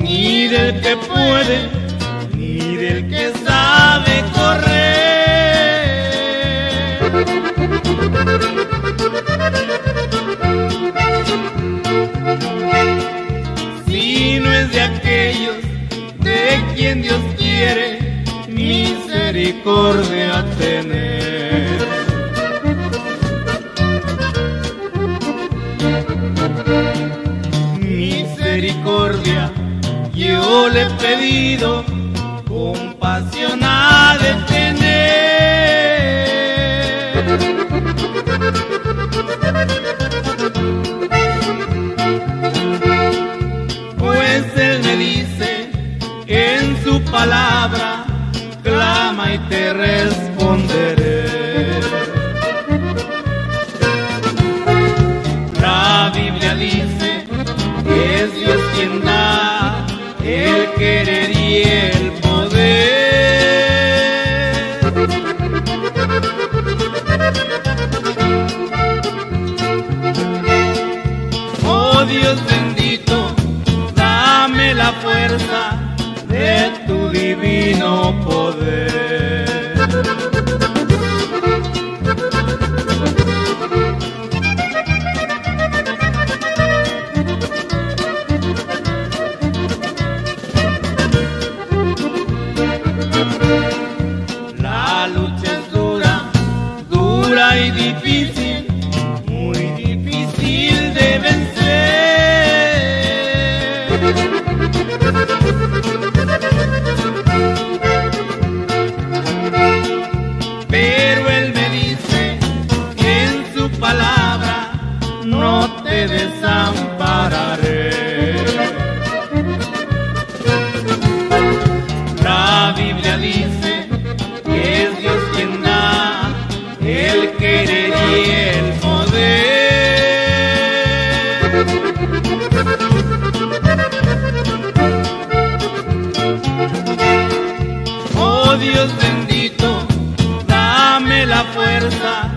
ni del que puede, ni del que de aquellos de quien Dios quiere misericordia tener. misericordia yo le he pedido compasión ha de tener su palabra clama y te responderé La Biblia dice que es Dios quien da el querer y el poder. Oh Dios bendito, dame la fuerza tu divino poder. La lucha es dura, dura y difícil, desampararé. La Biblia dice que es Dios quien da el querer y el poder. Oh Dios bendito, dame la fuerza